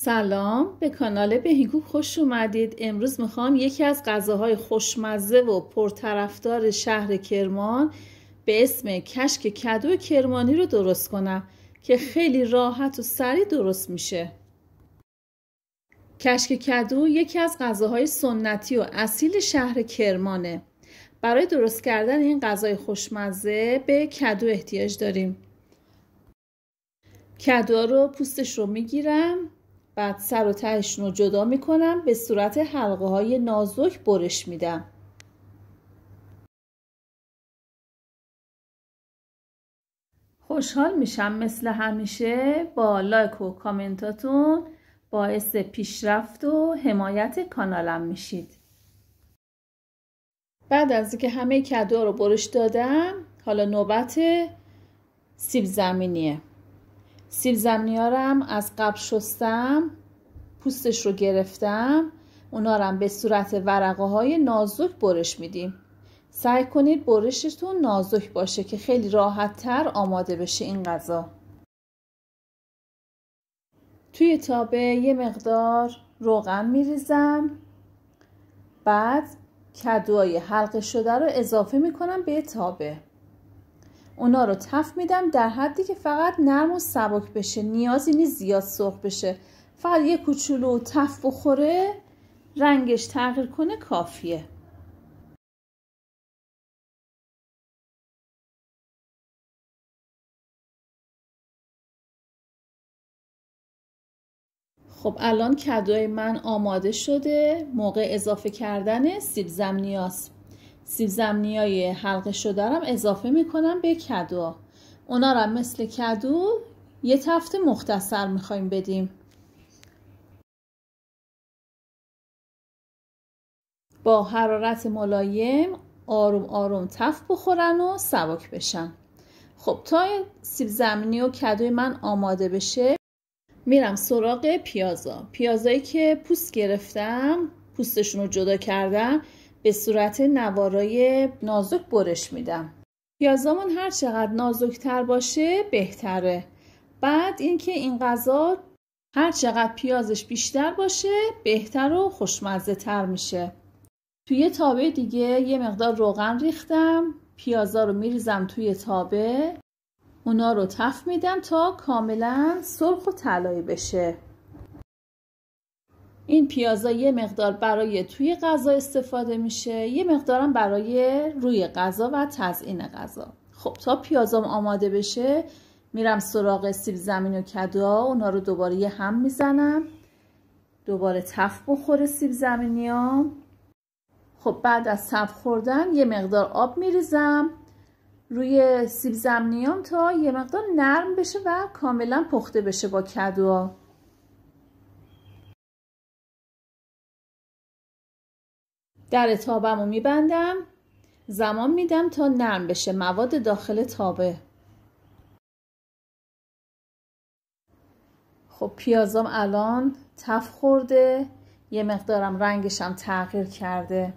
سلام به کانال بهینکوب خوش اومدید. امروز می‌خوام یکی از غذاهای خوشمزه و پرطرفدار شهر کرمان به اسم کشک کدو کرمانی رو درست کنم که خیلی راحت و سریع درست میشه. کشک کدو یکی از غذاهای سنتی و اصیل شهر کرمانه. برای درست کردن این غذای خوشمزه به کدو احتیاج داریم. کدو رو پوستش رو می‌گیرم. بعد سر و تهشون رو جدا می‌کنم به صورت حلقه های نازک برش میدم. خوشحال میشم مثل همیشه با لایک و کامنتاتون باعث پیشرفت و حمایت کانالم میشید. بعد از اینکه همه کدو رو برش دادم حالا نوبت سیب زمینیه. سیب زمینیارم از قبل شستم پوستش رو گرفتم اونا رو به صورت ورقه های نازک برش میدیم. سعی کنید برشتون نازک باشه که خیلی راحت تر آماده بشه این غذا. توی تابه یه مقدار روغن میریزم. بعد کدوهای حلقه شده رو اضافه می‌کنم به تابه. اونا رو تف میدم در حدی که فقط نرم و سبک بشه نیازی نیست زیاد سرخ بشه. فقط یه کوچولو تف بخوره رنگش تغییر کنه کافیه. خب الان کدوی من آماده شده موقع اضافه کردن سیب زمینیاست سیب زمینی حلقه شده رم اضافه می‌کنم به کدو. اونا رو مثل کدو یه تفت مختصر می‌خوایم بدیم. با حرارت ملایم آروم آروم تف بخورن و سبک بشن. خب تا سیب زمینی و کدوی من آماده بشه میرم سراغ پیازا. پیازایی که پوست گرفتم پوستشون رو جدا کردم. به صورت نوارای نازک برش میدم. پیازامون هر چقدر نازکتر باشه بهتره. بعد اینکه این غذا هر چقدر پیازش بیشتر باشه بهتر و خوشمزه تر میشه. توی تابه دیگه یه مقدار روغن ریختم. پیازا رو میریزم توی تابه. اونا رو تف میدم تا کاملا سرخ و طلایی بشه. این پیازا یه مقدار برای توی غذا استفاده میشه یه مقدارم برای روی غذا و تزیین غذا. خب تا پیازام آماده بشه میرم سراغ سیب زمین و کدوها اونا رو دوباره یه هم می‌زنم. دوباره تف بخوره سیب زمینیام خب بعد از تف خوردن یه مقدار آب میریزم روی سیب زمینیام تا یه مقدار نرم بشه و کاملا پخته بشه با کدوها در تابم رو میبندم. زمان میدم تا نرم بشه. مواد داخل تابه. خب پیازام الان تف خورده. یه مقدارم رنگشم تغییر کرده.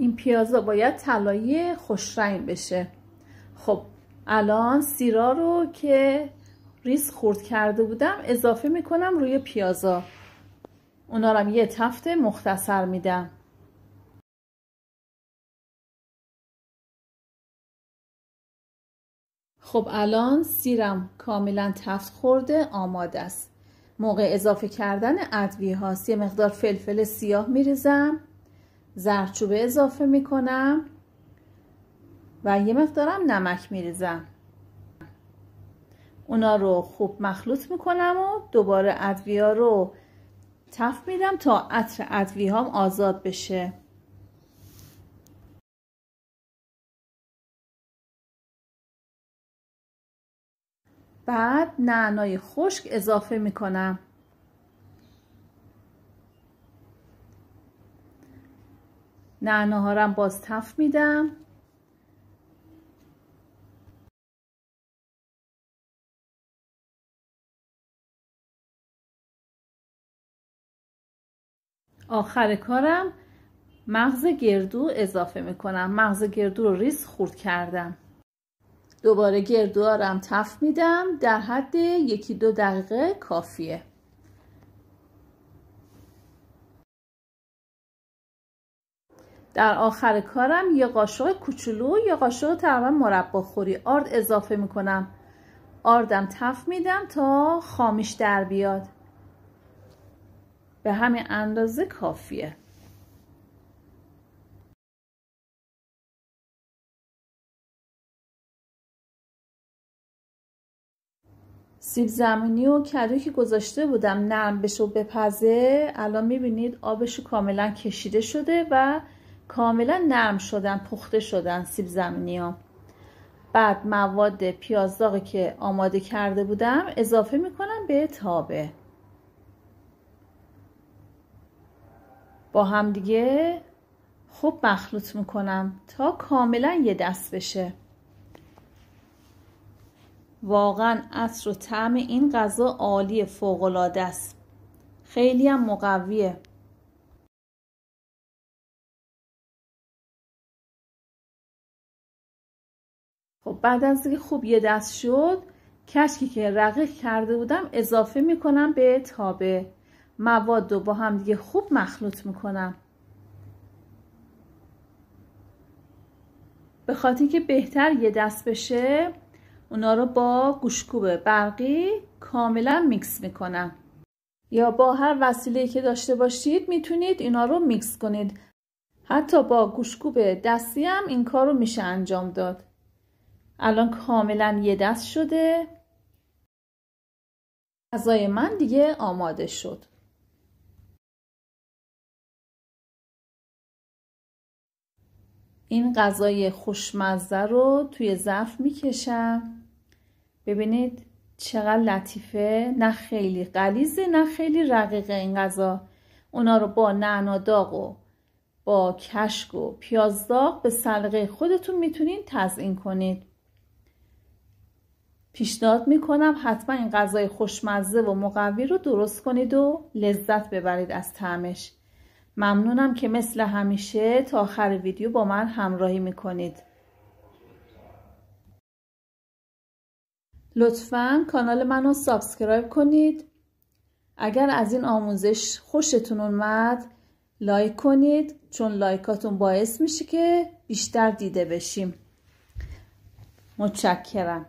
این پیازا باید طلایی خوش رنگ بشه. خب الان سیرا رو که ریز خورد کرده بودم اضافه می‌کنم روی پیازا. اونا رو یه تفت مختصر میدم. خب الان سیرم کاملا تفت خورده آماده است. موقع اضافه کردن ادویه هاست. یه مقدار فلفل سیاه میریزم. زرچوبه اضافه می‌کنم و یه مقدارم نمک میریزم. اونا رو خوب مخلوط می‌کنم و دوباره ادویه رو تف میدم تا عطر ادویه هم آزاد بشه. بعد نعنای خشک اضافه می‌کنم. نعنا ها هم باز تف میدم. آخر کارم مغز گردو اضافه می‌کنم. مغز گردو رو ریز خورد کردم. دوباره گردو هم تف میدم. در حد یکی دو دقیقه کافیه. در آخر کارم یه قاشق کوچولو یه قاشق تقریبا مربا خوری آرد اضافه می‌کنم. آردم تف میدم تا خامیش در بیاد. به همین اندازه کافیه. سیب زمینی و کدوی که گذاشته بودم نرم بشه و بپزه الان می‌بینید آبش کاملا کشیده شده و کاملا نرم شدن پخته شدن سیب زمینی ها. بعد مواد پیازداغی که آماده کرده بودم اضافه می‌کنم به تابه. با هم دیگه خوب مخلوط می‌کنم تا کاملا یه دست بشه. واقعا عطر و طعم این غذا عالی فوقالعاده است. خیلی هم مقویه. خب بعد از اینکه خوب یه دست شد کشکی که رقیق کرده بودم اضافه می‌کنم به تابه. مواد رو با هم دیگه خوب مخلوط می‌کنم. به خاطر که بهتر یه دست بشه اونا رو با گوشکوب برقی کاملا میکس می‌کنم. یا با هر وسیله که داشته باشید می‌تونید اینا رو میکس کنید. حتی با گوشکوب دستی هم این کار رو میشه انجام داد. الان کاملا یه دست شده. غذای من دیگه آماده شد. این غذای خوشمزه رو توی ظرف می‌کشم. ببینید چقدر لطیفه. نه خیلی قلیزه نه خیلی رقیقه این غذا. اونا رو با نعنا داغ و با کشک و پیاز داغ به سلقه خودتون می‌تونین تزئین کنید. پیشنهاد می‌کنم حتما این غذای خوشمزه و مقوی رو درست کنید و لذت ببرید از طعمش. ممنونم که مثل همیشه تا آخر ویدیو با من همراهی می‌کنید. لطفا کانال منو subscribe کنید. اگر از این آموزش خوشتون اومد like کنید چون like اتون باعث میشه که بیشتر دیده بشیم. متشکرم.